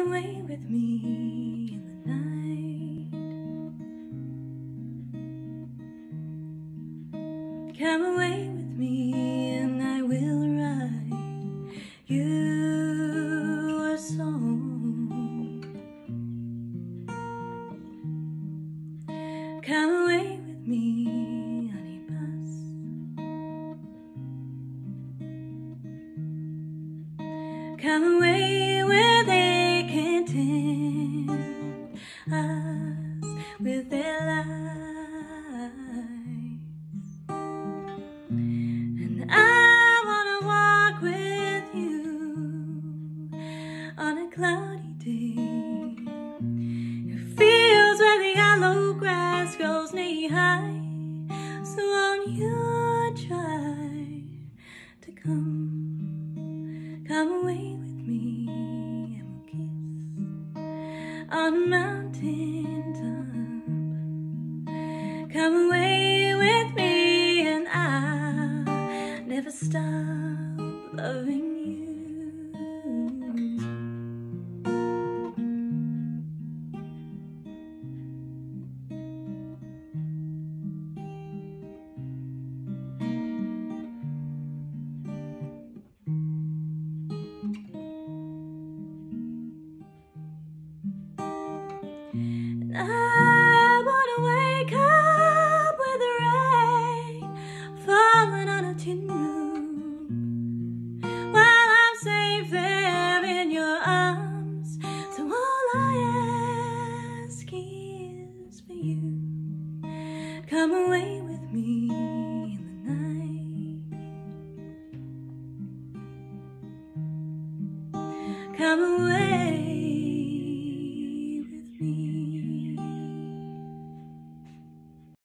Away with me in the night. Come away with me and I will write you a song. Come away with me, honey bus. Come away where they with their lies. And I wanna walk with you on a cloudy day. It feels where the yellow grass grows knee high. So won't you try to come, come away with me and kiss on a mountain top. Come away with me and I'll never stop loving you. Tin roof while I'm safe there in your arms. So all I ask is for you. Come away with me in the night. Come away.